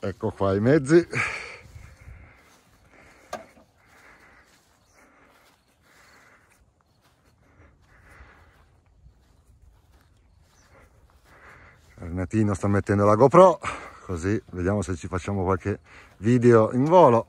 ecco qua i mezzi. Renatino sta mettendo la GoPro così vediamo se ci facciamo qualche video in volo.